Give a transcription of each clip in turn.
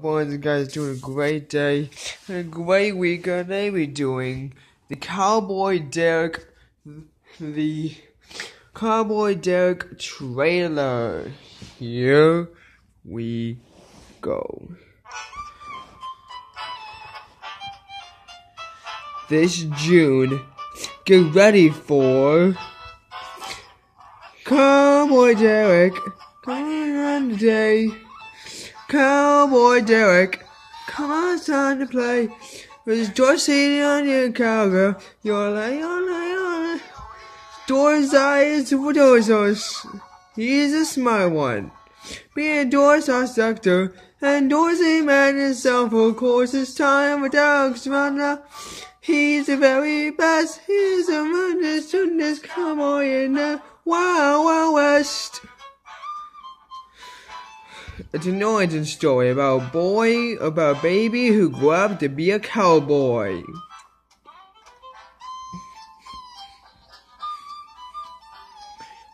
Boys and guys doing a great day and a great week. And they be doing the Cowboy Derek, the Cowboy Derek trailer. Here we go. This June, get ready for Cowboy Derek coming on today. Cowboy Derek, come on, time to play. With Doorssie on your cowgirl, you're like, you're like, you're. Doorseye. He's a smart one. Being a Dorzos doctor, and Dorsey man himself, of course, it's time for dogs to run up. He's the very best. He's a wondrous, goodness, cowboy in the Wild Wild West. It's an origin story about a boy, about a baby who grew up to be a cowboy.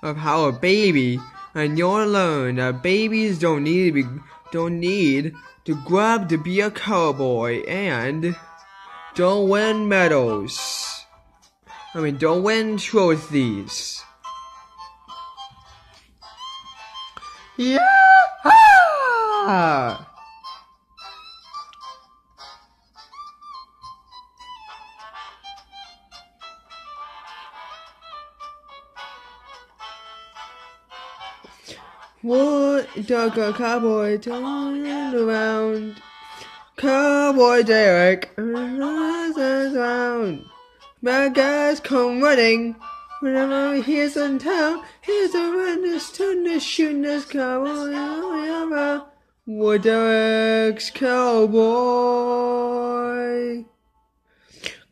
Of how a baby, and you'll learn that babies don't need to be, don't need to grow up to be a cowboy and don't win medals. I mean, don't win trophies. Yeah! What dog a cowboy turning around? Cowboy Derek runs around. Bad guys come running. Whenever he's in town, he's a witness to the shooting this cowboy. What Derek's cowboy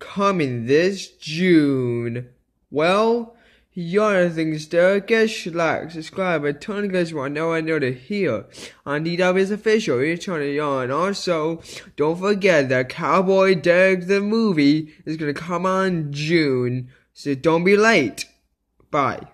coming this June. Well, Y'all things there, get like, subscribe, and turn on guys want know I know to hear on DW's official return it on. Also, don't forget that Cowboy Derek the movie is gonna come on June, so don't be late. Bye.